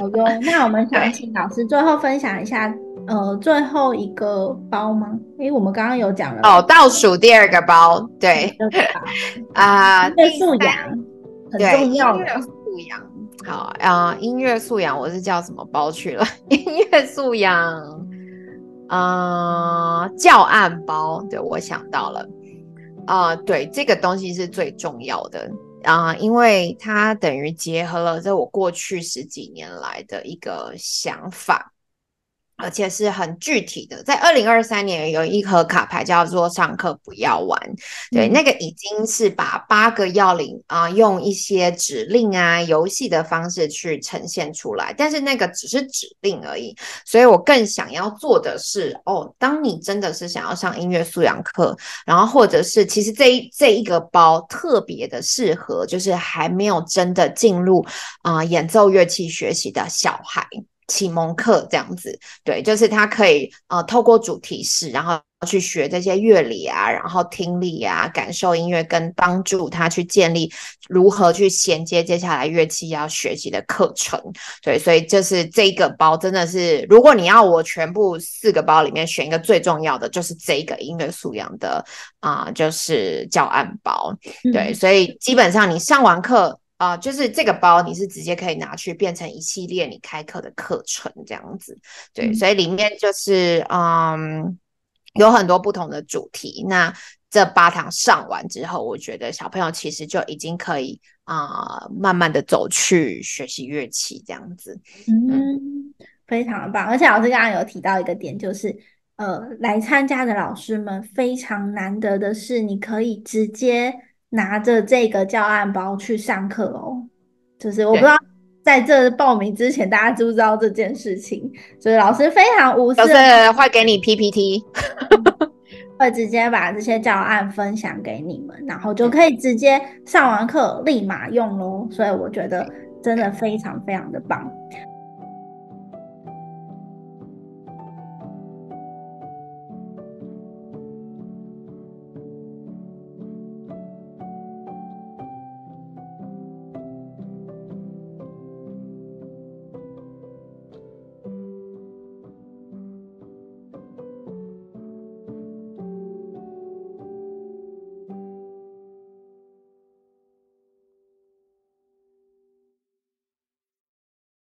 好的，那我们想请老师最后分享一下，呃，最后一个包吗？因为我们刚刚有讲了哦，倒数第二个包，对，啊，音乐素养很重要的素养。好啊，音乐素养，我是叫什么包去了？音乐素养，啊，教案包，对我想到了，啊，对，这个东西是最重要的。啊，因为它等于结合了这我过去十几年来的一个想法。而且是很具体的，在二零二三年有一盒卡牌叫做“上课不要玩”，对，那个已经是把八个要领啊，用一些指令啊、游戏的方式去呈现出来。但是那个只是指令而已，所以我更想要做的是，哦，当你真的是想要上音乐素养课，然后或者是其实这一这一个包特别的适合，就是还没有真的进入啊演奏乐器学习的小孩。启蒙课这样子，对，就是他可以呃透过主题式，然后去学这些乐理啊，然后听力啊，感受音乐，跟帮助他去建立如何去衔接接下来乐器要学习的课程。对，所以就是这个包真的是，如果你要我全部四个包里面选一个最重要的，就是这个音乐素养的啊，就是教案包。对，所以基本上你上完课。啊，就是这个包，你是直接可以拿去变成一系列你开课的课程这样子，对，所以里面就是嗯，有很多不同的主题。那这八堂上完之后，我觉得小朋友其实就已经可以啊，慢慢的走去学习乐器这样子。嗯，非常的棒。而且老师刚刚有提到一个点，就是呃，来参加的老师们非常难得的是，你可以直接。拿着这个教案包去上课哦，就是我不知道在这报名之前大家知不知道这件事情，就是老师非常无私，老师会给你 PPT，会直接把这些教案分享给你们，然后就可以直接上完课立马用喽。所以我觉得真的非常非常的棒。